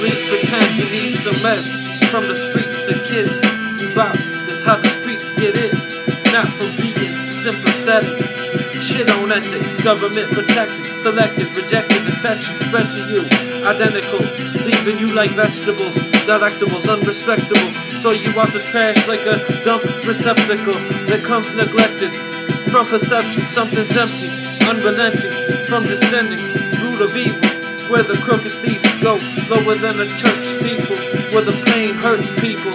Please pretend you need some meds. From the streets to kids, we bout sympathetic. Shit on ethics, government protected, selected, rejected, infection spread to you. Identical, leaving you like vegetables, delectables, unrespectable. Throw you out the trash like a dump receptacle that comes neglected. From perception, something's empty, unrelenting. From descending, root of evil, where the crooked thieves go, lower than a church steeple, where the pain hurts people,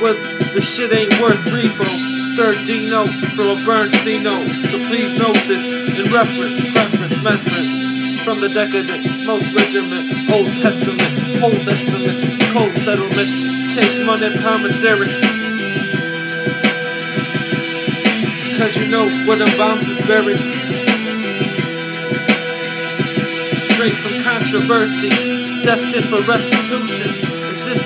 where the shit ain't worth repo. Third D note so please note this in reference, preference, mesmerance. From the decadent, most regiment, Old Testament, Old estimates, cold settlements, take money commissary. Cause you know where them bombs is buried. Straight from controversy, destined for restitution.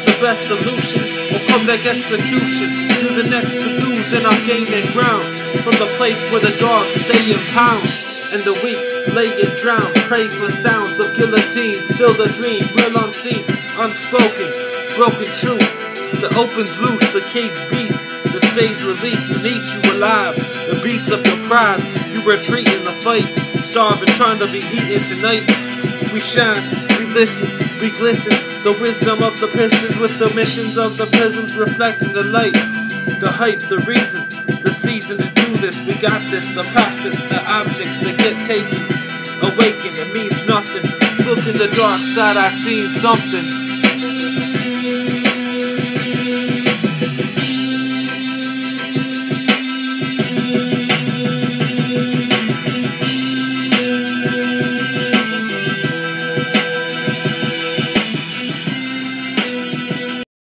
The best solution? Or public execution? You're the next to lose, and I'm gaining ground. From the place where the dogs stay in pounds. And the weak lay and drown. Pray for sounds of guillotine. Still the dream, real unseen, unspoken, broken truth. The opens loose, the cage beast. The stage release and eat you alive. The beats of your pride. You retreat in the fight. Starving, trying to be eaten tonight. We shine, we listen, we glisten. The wisdom of the pistons with the missions of the prisms reflecting the light. The hype, the reason, the season to do this. We got this, the practice, the objects that get taken. Awaken, it means nothing. Look in the dark side, I seen something.